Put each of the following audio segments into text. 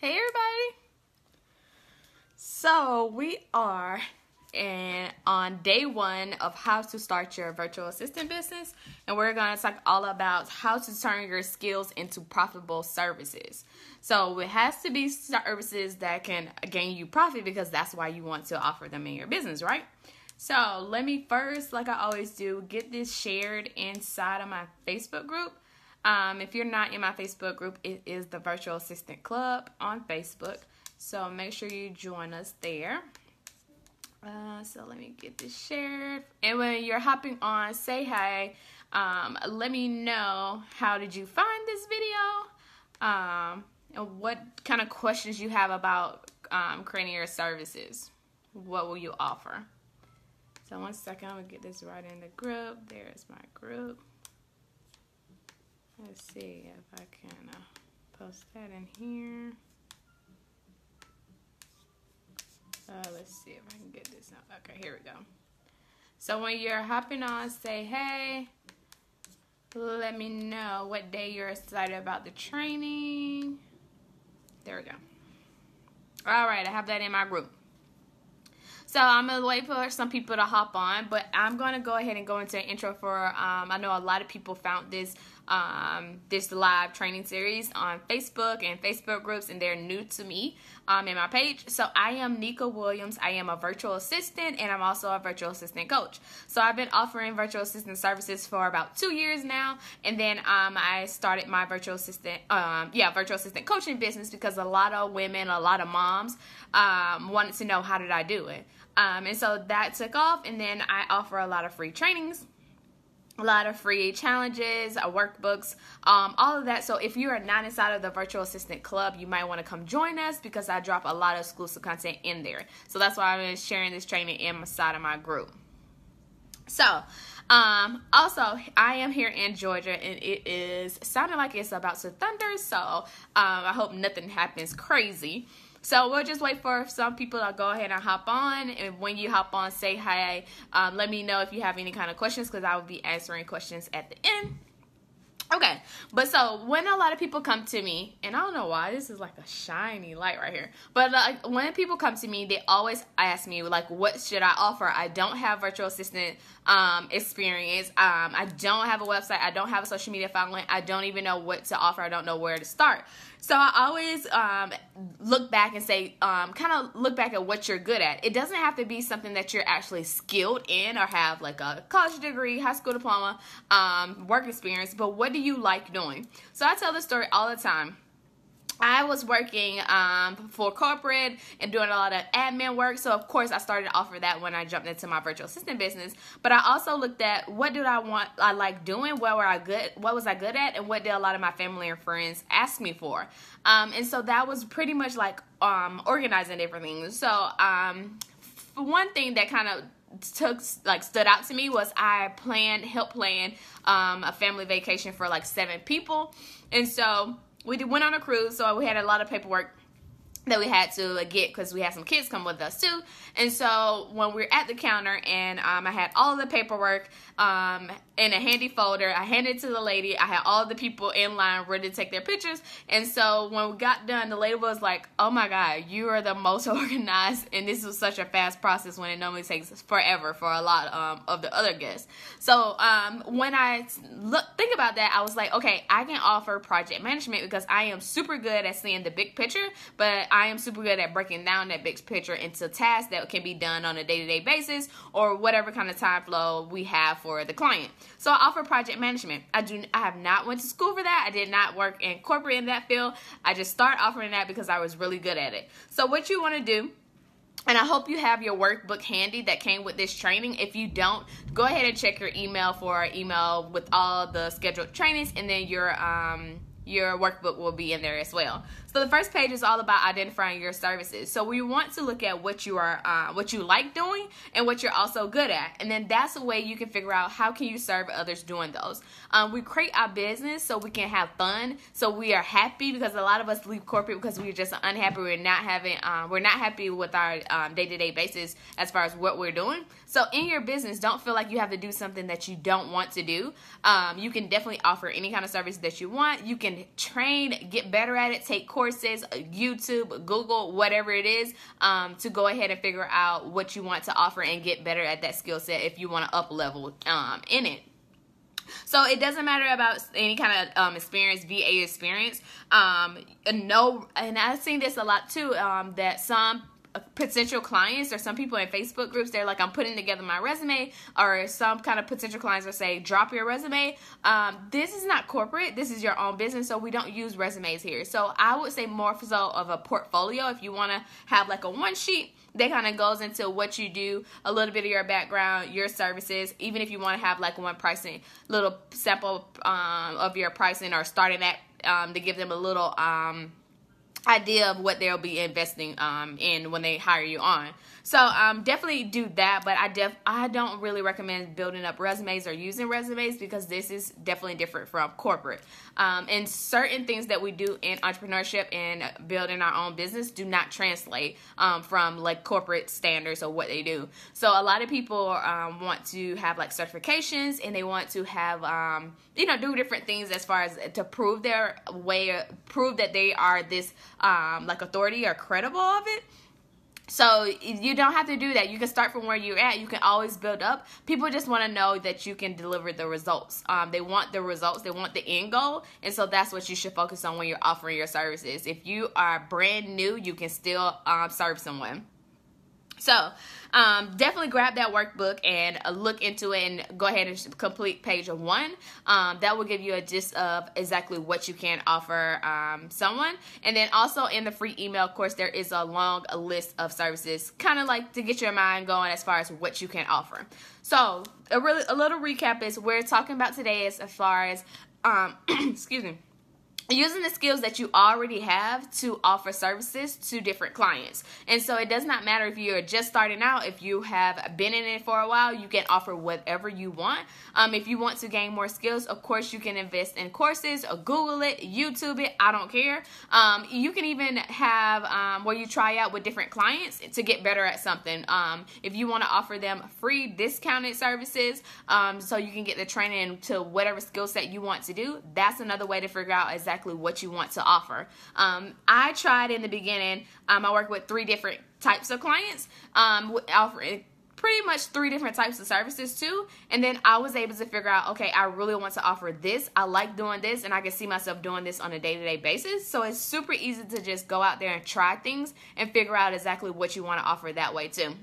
Hey everybody! So we are on day one of how to start your virtual assistant business, and we're going to talk all about how to turn your skills into profitable services. So it has to be services that can gain you profit because that's why you want to offer them in your business, right? So let me first, like I always do, get this shared inside of my Facebook group. Um, if you're not in my Facebook group, it is the Virtual Assistant Club on Facebook. So make sure you join us there. Uh, so let me get this shared. And when you're hopping on, say hi. Um, let me know how did you find this video um, and what kind of questions you have about um, creating your services. What will you offer? So one second, I'm gonna get this right in the group. There's my group. Let's see if I can uh, post that in here. Uh, let's see if I can get this out. Okay, here we go. So when you're hopping on, say hey. Let me know what day you're excited about the training. There we go. All right, I have that in my group. So I'm gonna wait for some people to hop on, but I'm gonna go ahead and go into an intro for. Um, I know a lot of people found this um, this live training series on Facebook and Facebook groups, and they're new to me um, in my page. So I am Neka Williams. I am a virtual assistant, and I'm also a virtual assistant coach. So I've been offering virtual assistant services for about two years now, and then um, I started my virtual assistant, um, yeah, virtual assistant coaching business because a lot of women, a lot of moms um, wanted to know how did I do it. Um, and so that took off, and then I offer a lot of free trainings a lot of free challenges, uh, workbooks, um, all of that. So if you are not inside of the Virtual Assistant Club, you might want to come join us because I drop a lot of exclusive content in there. So that's why I'm sharing this training inside of my group. So, um, also, I am here in Georgia and it is sounding like it's about to thunder. So, um, I hope nothing happens crazy. So we'll just wait for some people to go ahead and hop on. And when you hop on, say hi. Um, let me know if you have any kind of questions because I will be answering questions at the end. Okay, but so when a lot of people come to me, and I don't know why this is like a shiny light right here, but like when people come to me, they always ask me like, what should I offer? I don't have virtual assistant um, experience. Um, I don't have a website. I don't have a social media following. I don't even know what to offer. I don't know where to start. So I always um, look back and say, um, kind of look back at what you're good at. It doesn't have to be something that you're actually skilled in or have like a college degree, high school diploma, um, work experience, but what do you like doing? So I tell this story all the time. I was working um, for corporate and doing a lot of admin work. So of course I started off of that when I jumped into my virtual assistant business. But I also looked at what did I want I like doing, what were I good what was I good at, and what did a lot of my family and friends ask me for. Um, and so that was pretty much like um, organizing everything. So um, one thing that kind of took like stood out to me was I planned help plan um, a family vacation for like seven people. And so we went on a cruise, so we had a lot of paperwork that we had to get because we had some kids come with us too. And so when we are at the counter and um, I had all the paperwork um, in a handy folder, I handed it to the lady. I had all the people in line ready to take their pictures. And so when we got done, the lady was like, "Oh my God, you are the most organized!" And this was such a fast process when it normally takes forever for a lot um, of the other guests. So um, when I look think about that, I was like, "Okay, I can offer project management because I am super good at seeing the big picture, but I am super good at breaking down that big picture into tasks that can be done on a day-to-day basis or whatever kind of time flow we have for the client. So I offer project management. I do I have not went to school for that. I did not work in corporate in that field. I just start offering that because I was really good at it. So what you want to do and I hope you have your workbook handy that came with this training. If you don't, go ahead and check your email for our email with all the scheduled trainings and then your um your workbook will be in there as well. So the first page is all about identifying your services. So we want to look at what you are, uh, what you like doing, and what you're also good at, and then that's a way you can figure out how can you serve others doing those. Um, we create our business so we can have fun, so we are happy because a lot of us leave corporate because we're just unhappy. We're not having, um, we're not happy with our day to day basis as far as what we're doing. So in your business, don't feel like you have to do something that you don't want to do. Um, you can definitely offer any kind of service that you want. You can train, get better at it, take courses, YouTube, Google, whatever it is, um, to go ahead and figure out what you want to offer and get better at that skill set if you want to up level um, in it. So it doesn't matter about any kind of um, experience, VA experience. Um, no, and I've seen this a lot too. Um, that some potential clients or some people in Facebook groups, they're like, I'm putting together my resume, or some kind of potential clients will say, drop your resume. Um, this is not corporate, this is your own business, so we don't use resumes here. So I would say more so of a portfolio if you want to have like a one sheet that kind of goes into what you do, a little bit of your background, your services, even if you want to have like one pricing, little sample um, of your pricing or starting at um, to give them a little um, idea of what they'll be investing um, in when they hire you on. So um, definitely do that, but I def I don't really recommend building up resumes or using resumes because this is definitely different from corporate. Um, and certain things that we do in entrepreneurship and building our own business do not translate um, from like corporate standards or what they do. So a lot of people um, want to have like certifications and they want to have um, you know do different things as far as to prove their way, prove that they are this um, like authority or credible of it. So you don't have to do that. You can start from where you're at. You can always build up. People just want to know that you can deliver the results. Um, they want the results. They want the end goal, and so that's what you should focus on when you're offering your services. If you are brand new, you can still um, serve someone. So um, definitely grab that workbook and uh, look into it and go ahead and complete page one. Um, that will give you a gist of exactly what you can offer um, someone. And then also in the free email course, there is a long list of services, kind of like to get your mind going as far as what you can offer. So a really a little recap is we're talking about today is as far as um, excuse me using the skills that you already have to offer services to different clients. And so it does not matter if you're just starting out, if you have been in it for a while, you can offer whatever you want. Um, if you want to gain more skills, of course, you can invest in courses or Google it, YouTube it, I don't care. Um, you can even have um, where you try out with different clients to get better at something. Um, if you want to offer them free discounted services um, so you can get the training to whatever skill set you want to do, that's another way to figure out exactly exactly what you want to offer. Um, I tried in the beginning, um, I work with three different types of clients, um, offering pretty much three different types of services too. And then I was able to figure out, okay, I really want to offer this. I like doing this and I can see myself doing this on a day to day basis. So it's super easy to just go out there and try things and figure out exactly what you want to offer that way too.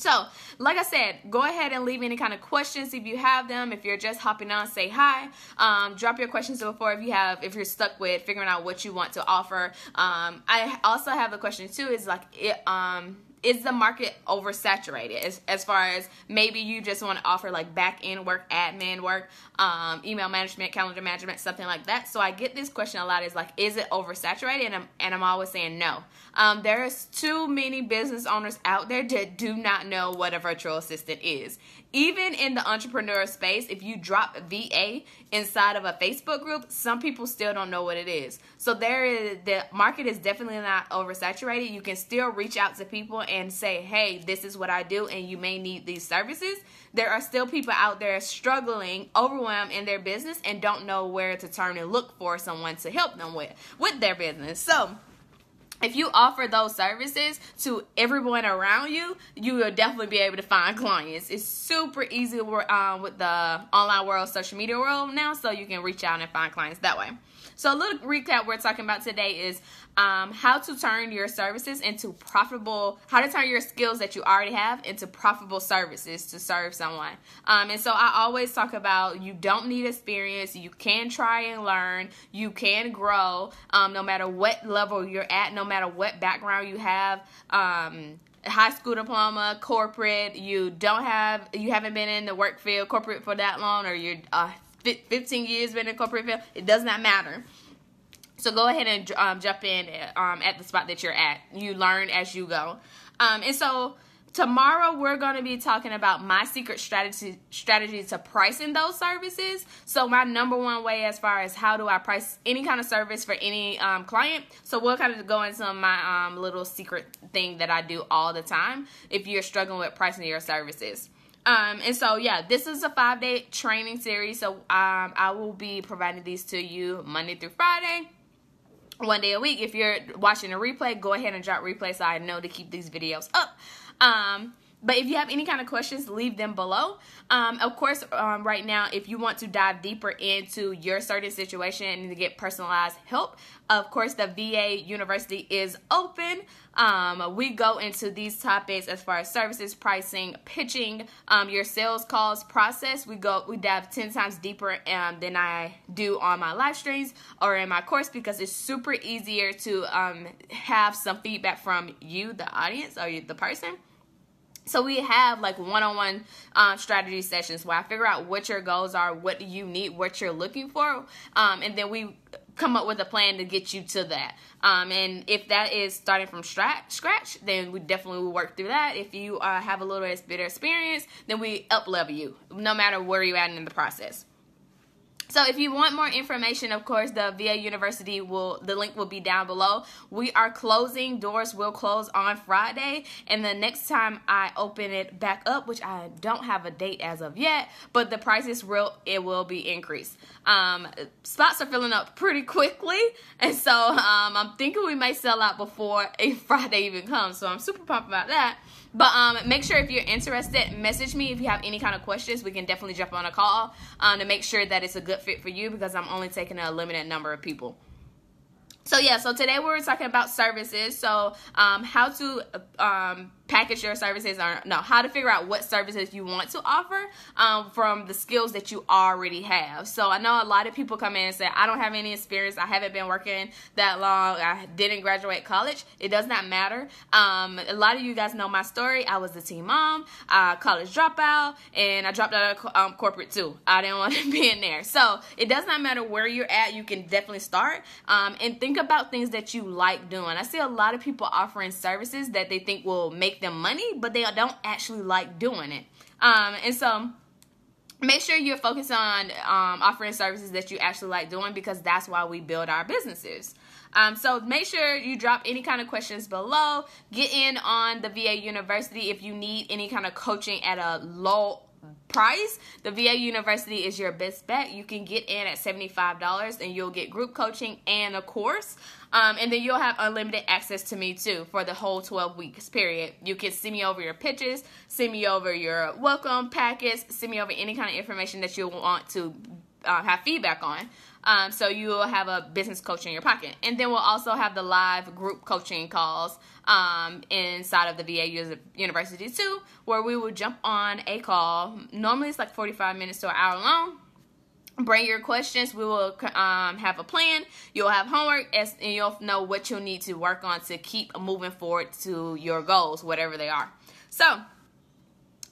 So, like I said, go ahead and leave any kind of questions if you have them. If you're just hopping on, say hi. Um, drop your questions before if you have if you're stuck with figuring out what you want to offer. Um, I also have a question too. Is like it um is the market oversaturated as, as far as maybe you just want to offer like back end work, admin work, um, email management, calendar management, something like that. So I get this question a lot is like, is it oversaturated? And I'm, and I'm always saying no. Um, there's too many business owners out there that do not know what a virtual assistant is even in the entrepreneur space, if you drop VA inside of a Facebook group, some people still don't know what it is. So there is the market is definitely not oversaturated. You can still reach out to people and say, "Hey, this is what I do and you may need these services." There are still people out there struggling, overwhelmed in their business and don't know where to turn and look for someone to help them with with their business. So, if you offer those services to everyone around you, you will definitely be able to find clients. It's super easy um, with the online world, social media world now, so you can reach out and find clients that way. So, a little recap we're talking about today is um, how to turn your services into profitable, how to turn your skills that you already have into profitable services to serve someone. Um, and so I always talk about you don't need experience, you can try and learn, you can grow um, no matter what level you're at, no matter what background you have. Um, high school diploma, corporate, you don't have, you haven't been in the work field, corporate for that long, or you're uh, 15 years been in corporate field, it does not matter. So go ahead and um, jump in um, at the spot that you're at. You learn as you go. Um, and so tomorrow we're going to be talking about my secret strategy strategy to pricing those services. So my number one way as far as how do I price any kind of service for any um, client. So we'll kind of go into my um, little secret thing that I do all the time if you're struggling with pricing your services. Um, and so yeah, this is a five day training series. So um, I will be providing these to you Monday through Friday one day a week. If you're watching a replay, go ahead and drop replay so I know to keep these videos up. Um, but if you have any kind of questions, leave them below. Um, of course, um, right now, if you want to dive deeper into your certain situation and to get personalized help, of course, the VA University is open. Um, we go into these topics as far as services, pricing, pitching, um, your sales calls process. We go, we dive 10 times deeper um, than I do on my live streams or in my course because it's super easier to um, have some feedback from you, the audience, or the person so we have like one-on-one um, strategy sessions where I figure out what your goals are, what you need, what you're looking for, um, and then we come up with a plan to get you to that. Um, and if that is starting from scratch, then we definitely will work through that. If you uh, have a little bit of experience, then we up level you, no matter where you're at in the process. So if you want more information, of course, the VA University will, the link will be down below. We are closing, doors will close on Friday. And the next time I open it back up, which I don't have a date as of yet, but the prices will, it will be increased. Um, spots are filling up pretty quickly. And so um, I'm thinking we may sell out before a Friday even comes. So I'm super pumped about that. But um, make sure if you're interested, message me if you have any kind of questions. We can definitely jump on a call um, to make sure that it's a good fit for you because I'm only taking a limited number of people. So yeah, so today we are talking about services. So um, how to um, package your services or no how to figure out what services you want to offer um, from the skills that you already have. So i know a lot of people come in and say i don't have any experience. I haven't been working that long. I didn't graduate college. It does not matter. Um, a lot of you guys know my story. I was a teen mom. Uh, college dropout and i dropped out of um, corporate too. I didn't want to be in there. So it does not matter where you're at. You can definitely start um, and think about things that you like doing. I see a lot of people offering services that they think will make them money, but they don't actually like doing it. Um, and so make sure you're focused on um, offering services that you actually like doing because that's why we build our businesses. Um, so make sure you drop any kind of questions below. Get in on the VA University if you need any kind of coaching at a low price, the VA University is your best bet. You can get in at $75 and you'll get group coaching and a course. Um, and then you'll have unlimited access to me too for the whole 12 weeks period. You can send me over your pitches, send me over your welcome packets, send me over any kind of information that you want to uh, have feedback on. Um, so you will have a business coach in your pocket. And then we'll also have the live group coaching calls um, inside of the VA University too, where we will jump on a call. Normally it's like 45 minutes to an hour long. Bring your questions. We will um, have a plan. You'll have homework, and you'll know what you'll need to work on to keep moving forward to your goals, whatever they are. So,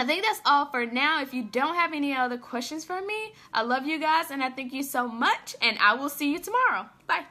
I think that's all for now. If you don't have any other questions for me, I love you guys and I thank you so much. And I will see you tomorrow. Bye.